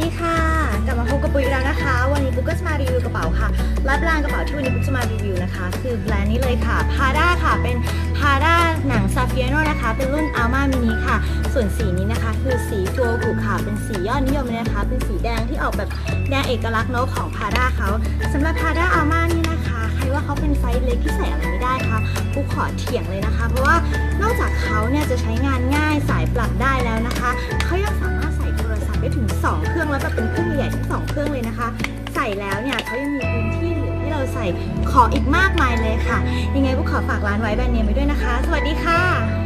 ดีค่ะ กลับมาพบกับปุ๊กแล้วนะคะ วันนี้ปุ๊กก็จะมารีวิวกระเป๋าค่ะและแบรนด์กระเป๋าที่วันนี้ปุ๊กจะมารีวิวนะคะ คือแบรนด์นี้เลยค่ะ Prada ค่ะ เป็น Prada หนัง Saffiano นะคะ เป็นรุ่น Alma Mini ค่ะ ส่วนสีนี้นะคะ คือสี Fuoco ค่ะ เป็นสียอดนิยมเลยนะคะ เป็นสีแดงที่ออกแบบแดงเอกลักษณ์เนอะของ Prada เขาสำหรับ Prada Alma นี่นะคะ ใครว่าเขาเป็นไซส์เล็กที่ใส่อะไรไม่ได้คะปุ๊กขอเถียงเลยนะคะ เพราะว่านอกจากเขาเนี่ยจะใช้งานง่ายสายปรับได้ ได้ถึง 2 เครื่องแล้วแบบเป็นเครื่องใหญ่ทั้งสองเครื่องเลยนะคะ ใส่แล้วเนี่ยเขายังมีพื้นที่เหลือให้เราใส่ของอีกมากมายเลยค่ะ ยังไงพวกขอฝากร้านไว้แบรนด์เนมไปด้วยนะคะ สวัสดีค่ะ